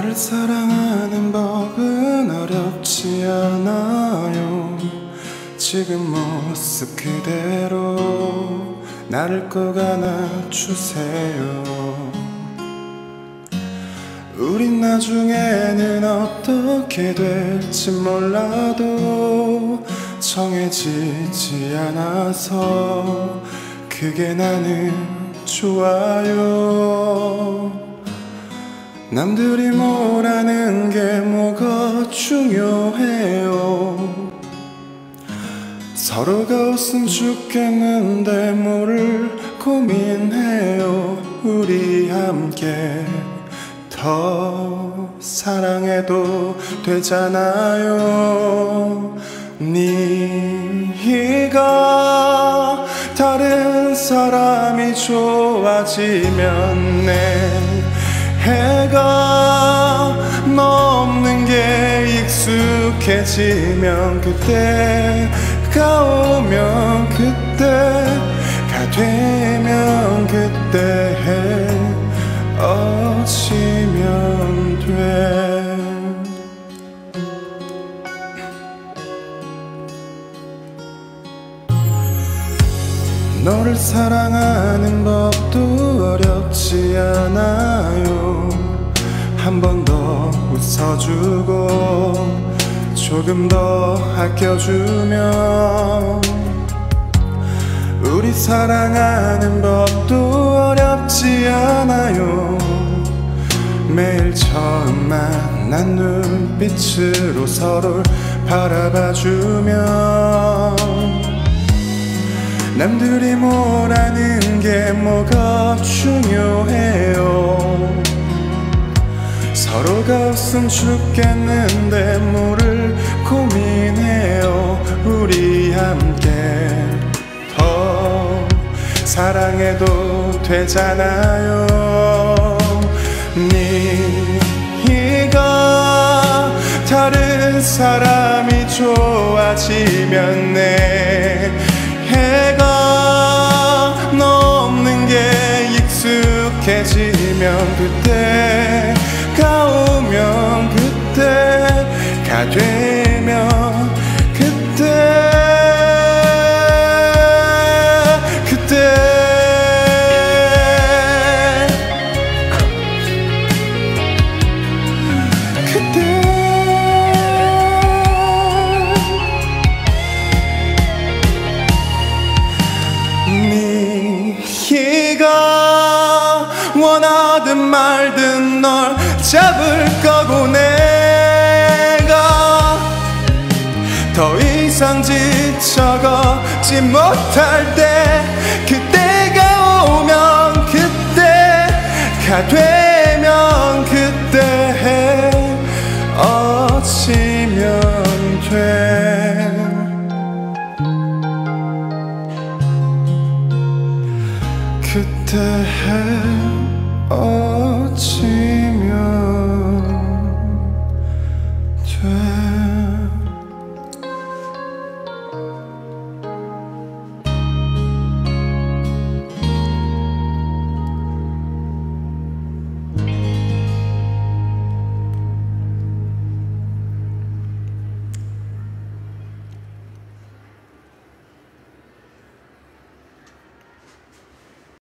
나를 사랑하는 법은 어렵지 않아요. 지금 모습 그대로 나를 꼭 안아주세요. 우린 나중에는 어떻게 될지 몰라도 정해지지 않아서 그게 나는 좋아요 남들이 뭐라는 게 뭐가 중요해요? 서로가 웃음 죽겠는데 뭐를 고민해요? 우리 함께 더 사랑해도 되잖아요. 네가 다른 사람이 좋아지면 내 해가 넘는 게 익숙해지면 그때가 오면 그때가 되면 그때 헤어지면 돼. 너를 사랑하는 법도 어렵지 더 웃어주고 조금 더 아껴주면 우리 사랑하는 법도 어렵지 않아요. 매일 처음 만난 눈빛으로 서로를 바라봐주면 남들이 뭐라는 게 뭐가 중요해 웃음 죽겠는데 뭐를 고민해요. 우리 함께. 더 사랑해도 되잖아요. 네가 다른 사람이 좋아지면 내 해가 넘는 게 익숙해지면 그때 되면 그때 그때. 그때. 네가 원하든 말든 널 잡을 거고 내 이상 지쳐가지 못할 때 그때가 오면 그때가 되면 그때 어찌면 돼. 그때 어찌면 돼.